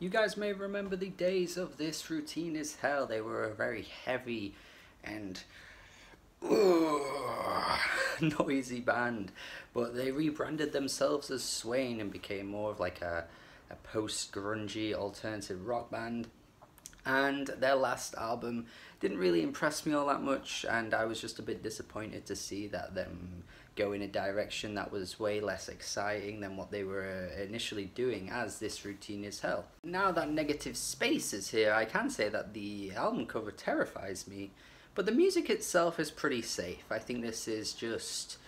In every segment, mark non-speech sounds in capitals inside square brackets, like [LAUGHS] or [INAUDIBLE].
You guys may remember the days of This Routine Is Hell. They were a very heavy and [LAUGHS] noisy band, but they rebranded themselves as Swain and became more of like a, a post grungy alternative rock band. And their last album didn't really impress me all that much, and I was just a bit disappointed to see that them go in a direction that was way less exciting than what they were initially doing as this routine is hell. Now that Negative Space is here, I can say that the album cover terrifies me, but the music itself is pretty safe. I think this is just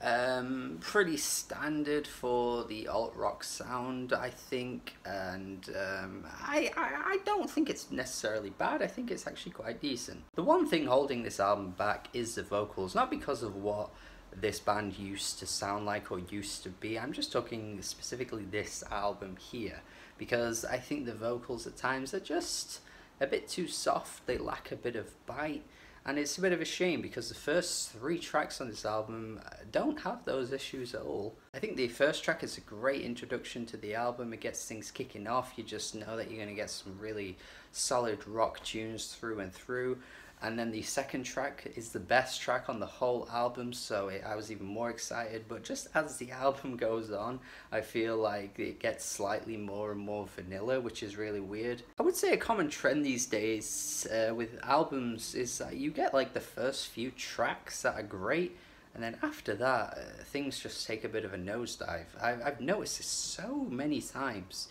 um, pretty standard for the alt rock sound, I think, and um, I, I, I don't think it's necessarily bad. I think it's actually quite decent. The one thing holding this album back is the vocals, not because of what this band used to sound like or used to be. I'm just talking specifically this album here because I think the vocals at times are just a bit too soft. They lack a bit of bite. And it's a bit of a shame because the first three tracks on this album uh, don't have those issues at all. I think the first track is a great introduction to the album. It gets things kicking off. You just know that you're going to get some really solid rock tunes through and through and then the second track is the best track on the whole album so it, I was even more excited. But just as the [LAUGHS] album goes on I feel like it gets slightly more and more vanilla which is really weird. I would say a common trend these days uh, with albums is that you get like the first few tracks that are great and then after that uh, things just take a bit of a nosedive. I've, I've noticed this so many times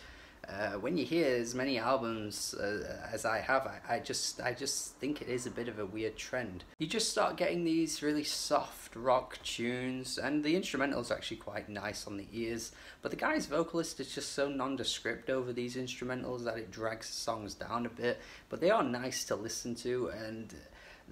uh, when you hear as many albums uh, as I have, I, I, just I just think it is a bit of a weird trend. You just start getting these really soft rock tunes, and the instrumental is actually quite nice on the ears. But the guy's vocalist is just so nondescript over these instrumentals that it drags the songs down a bit. But they are nice to listen to, and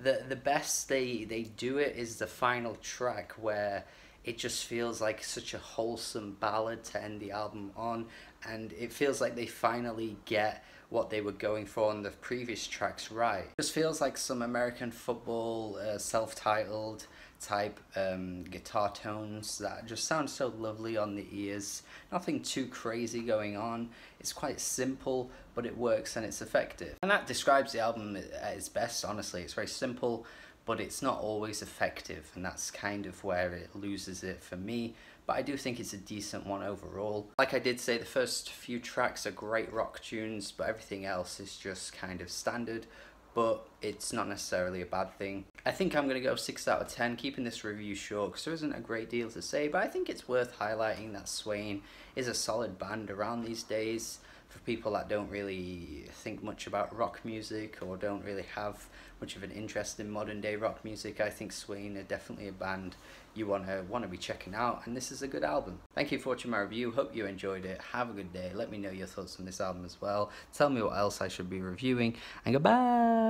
the the best they they do it is the final track where it just feels like such a wholesome ballad to end the album on and it feels like they finally get what they were going for on the previous tracks right. It just feels like some American football uh, self-titled type um, guitar tones that just sound so lovely on the ears. Nothing too crazy going on. It's quite simple, but it works and it's effective. And that describes the album at its best, honestly. It's very simple, but it's not always effective, and that's kind of where it loses it for me but I do think it's a decent one overall. Like I did say, the first few tracks are great rock tunes, but everything else is just kind of standard, but it's not necessarily a bad thing. I think I'm going to go 6 out of 10, keeping this review short because there isn't a great deal to say, but I think it's worth highlighting that Swain is a solid band around these days for people that don't really think much about rock music or don't really have much of an interest in modern day rock music, I think Swain are definitely a band you want to want to be checking out and this is a good album. Thank you for watching my review. Hope you enjoyed it. Have a good day. Let me know your thoughts on this album as well. Tell me what else I should be reviewing and goodbye.